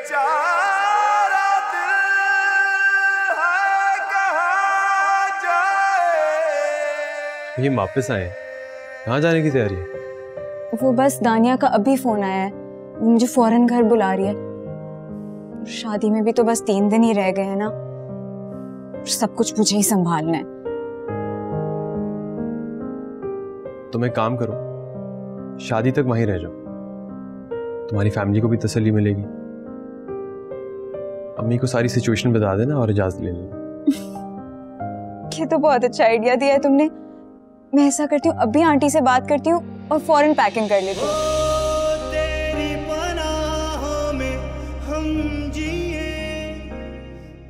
बेचारा दिल है जाए। वापस आए। कहाँ जाने की तैयारी है? वो बस दानिया का अभी फ़ोन आया है। मुझे फ़ौरन घर बुला रही है। शादी में भी तो बस तीन दिन ही रह गए हैं ना। सब कुछ मुझे ही संभालना है। तुम एक काम करो। शादी तक वहीं रह जाओ। तुम्हारी फैमिली को भी तसल्ली मिलेगी। अम्मी को सारी सिचुएशन बता देना और इजाज़त ले लेना। ये तो बहुत अच्छा आइडिया दिया है तुमने। मैं ऐसा करती हूँ अभी आंटी से बात करती हूँ और फ़ौरन पैकिंग कर लेती हूँ।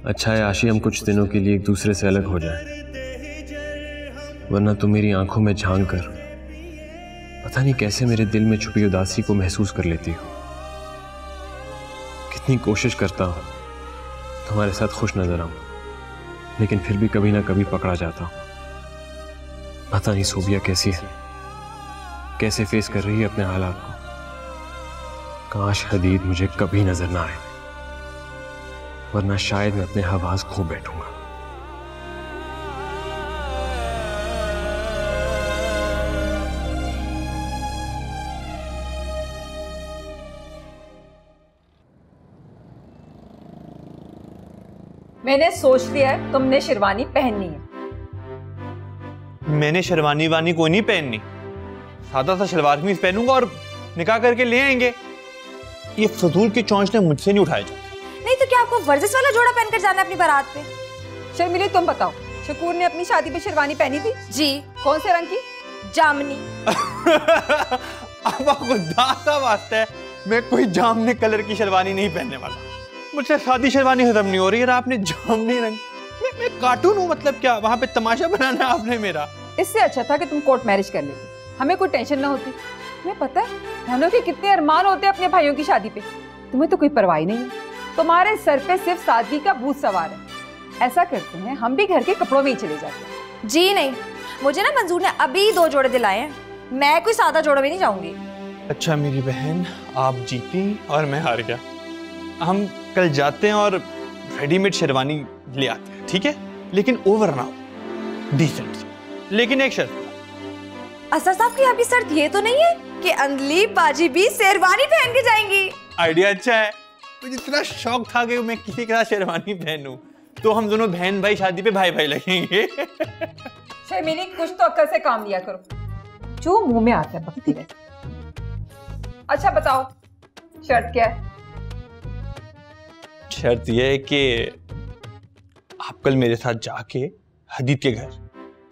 अच्छा है आशी हम कुछ दिनों के लिए एक दूसरे से अलग हो जाए। वरना तुम मेरी आँखों में झाँक कर पता नहीं कैसे मेरे दिल में छुपी उदासी को महसूस कर लेती हो। कितनी कोशिश करता हूँ। तुम्हारे साथ खुश नज़र आऊँ, लेकिन फिर भी कभी ना कभी पकड़ा जाता हूँ। पता नहीं सोबिया कैसी है, कैसे फेस कर रही है अपने हालात को। काश हदीद मुझे कभी नज़र ना आए, वरना शायद मैं अपने हवास खो बैठूँगा। मैंने सोच लिया है तुमने शेरवानी पहननी है। मैंने शेरवानी वानी कोई नहीं पहननी। सादा सा शलवार कमीज पहनूँगा और निकाह करके ले आएँगे। ये फजूल की चौंच ने मुझसे नहीं उठाया जाता। नहीं तो क्या आपको वर्जिश वाला जोड़ा पहनकर जाना है अपनी बारात पे? शर्मिली तुम बताओ शकूर ने अपनी शादी पे शेरवानी पहनी थी? जी। कौन से रंग की? जामनी। अब खुदा का वास्ता है मैं कोई जामनी कलर की शेरवानी नहीं पहनने वाला। मुझसे शादी शेरवानी खत्म नहीं हो रही है आपने जामनी रंग मैं, मैं कार्टून हूँ मतलब क्या? वहाँ पे तमाशा बनाना आपने मेरा। इससे अच्छा था कि तुम कोर्ट मैरिज कर लेती। हमें कोई टेंशन ना होती। तुम्हें पता है बहनों के कितने अरमान होते हैं अपने भाइयों की शादी पे। तुम्हें तो कोई परवाह नहीं है। तुम्हारे सर पे सिर्फ़ सादगी का भूत सवार है। ऐसा करते हैं हम भी घर के कपड़ों में ही चले जाते हैं। जी नहीं मुझे ना मंजूर ने अभी दो जोड़े दिलाए हैं। मैं कोई सादा जोड़ा भी नहीं जाऊँगी अच्छा मेरी बहन आप जीती और मैं हार गया। हम कल जाते हैं और रेडीमेड शेरवानी ले आते हैं ठीक है? लेकिन ओवर ना हो डिसेंट लेकिन एक शर्त। असर साहब की आपकी शर्त ये तो नहीं है कि अंदली बाजी भी शेरवानी पहन के जाएँगी। आइडिया अच्छा है। मुझे इतना शौक था कि मैं किसी के साथ शेरवानी पहनूं तो हम दोनों बहन भाई शादी पे भाई भाई लगेंगे। शर्मिली कुछ तो अक्ल से काम लिया करो। जो मुँह में आता है अच्छा बताओ शर्त क्या है? शर्त यह है कि आप कल मेरे साथ जाके हदीद के घर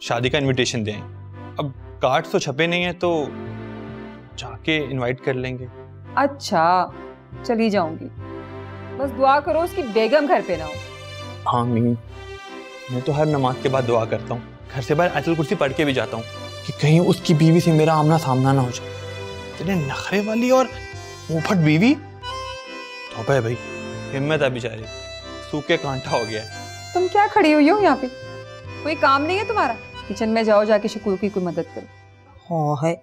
शादी का इनविटेशन दें। अब कार्ड तो छपे नहीं है तो जाके इनवाइट कर लेंगे। अच्छा चली जाऊँगी। बस दुआ करो उसकी बेगम घर पे ना हो। आमीन। मैं तो हर नमाज़ के बाद दुआ करता हूँ। घर से बाहर अचल कुर्सी पढ़ के भी जाता हूँ कि कहीं उसकी बीवी से मेरा आमना सामना ना हो जाए। इतने नखरे वाली और मुफट बीवी। तो भाई। हिम्मत है बेचारी। सूखे कांटा हो गया। तुम क्या खड़ी हुई हो यहाँ पे? कोई काम नहीं है तुम्हारा? किचन में जाओ जाके शकूर की कोई मदद करो। हाँ है।